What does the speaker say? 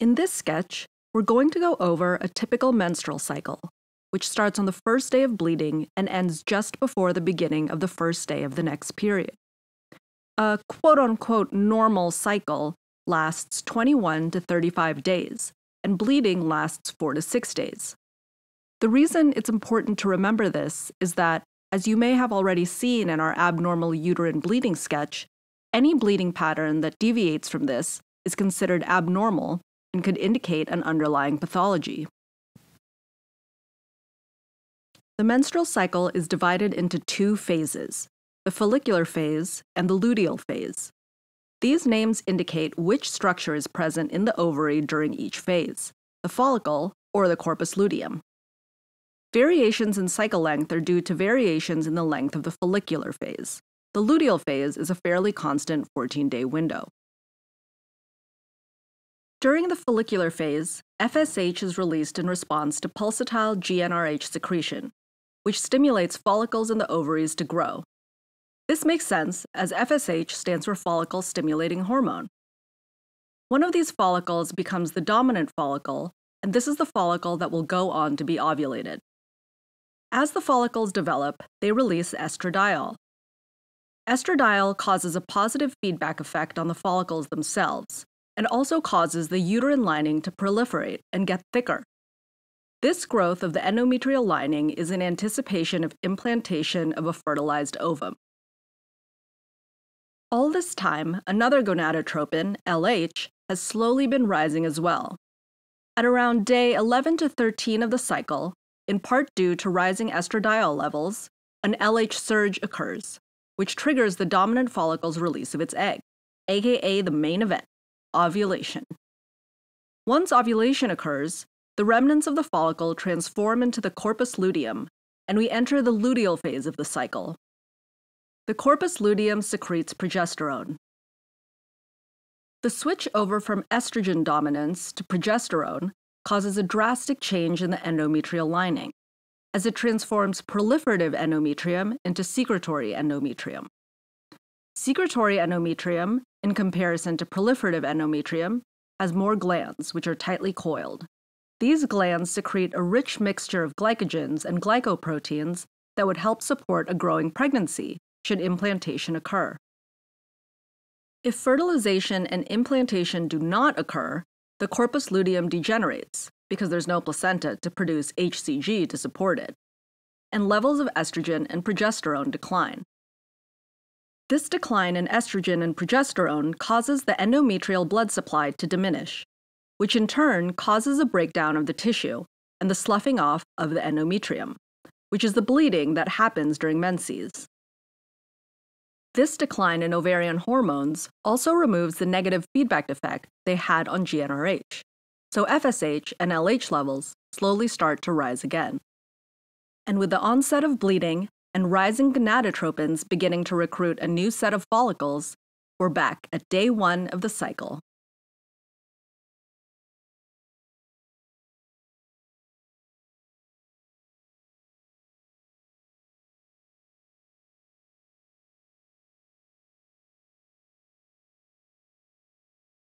In this sketch, we're going to go over a typical menstrual cycle, which starts on the first day of bleeding and ends just before the beginning of the first day of the next period. A quote unquote normal cycle lasts 21 to 35 days, and bleeding lasts 4 to 6 days. The reason it's important to remember this is that, as you may have already seen in our abnormal uterine bleeding sketch, any bleeding pattern that deviates from this is considered abnormal and could indicate an underlying pathology. The menstrual cycle is divided into two phases the follicular phase and the luteal phase. These names indicate which structure is present in the ovary during each phase the follicle or the corpus luteum. Variations in cycle length are due to variations in the length of the follicular phase. The luteal phase is a fairly constant 14 day window. During the follicular phase, FSH is released in response to pulsatile GnRH secretion, which stimulates follicles in the ovaries to grow. This makes sense as FSH stands for follicle stimulating hormone. One of these follicles becomes the dominant follicle, and this is the follicle that will go on to be ovulated. As the follicles develop, they release estradiol. Estradiol causes a positive feedback effect on the follicles themselves, and also causes the uterine lining to proliferate and get thicker. This growth of the endometrial lining is in anticipation of implantation of a fertilized ovum. All this time, another gonadotropin, LH, has slowly been rising as well. At around day 11 to 13 of the cycle, in part due to rising estradiol levels, an LH surge occurs, which triggers the dominant follicle's release of its egg, aka the main event ovulation. Once ovulation occurs, the remnants of the follicle transform into the corpus luteum, and we enter the luteal phase of the cycle. The corpus luteum secretes progesterone. The switch over from estrogen dominance to progesterone causes a drastic change in the endometrial lining, as it transforms proliferative endometrium into secretory endometrium. Secretory endometrium in comparison to proliferative endometrium, has more glands, which are tightly coiled. These glands secrete a rich mixture of glycogens and glycoproteins that would help support a growing pregnancy should implantation occur. If fertilization and implantation do not occur, the corpus luteum degenerates because there's no placenta to produce HCG to support it, and levels of estrogen and progesterone decline. This decline in estrogen and progesterone causes the endometrial blood supply to diminish, which in turn causes a breakdown of the tissue and the sloughing off of the endometrium, which is the bleeding that happens during menses. This decline in ovarian hormones also removes the negative feedback effect they had on GnRH, so FSH and LH levels slowly start to rise again. And with the onset of bleeding and rising gonadotropins beginning to recruit a new set of follicles, we're back at day one of the cycle.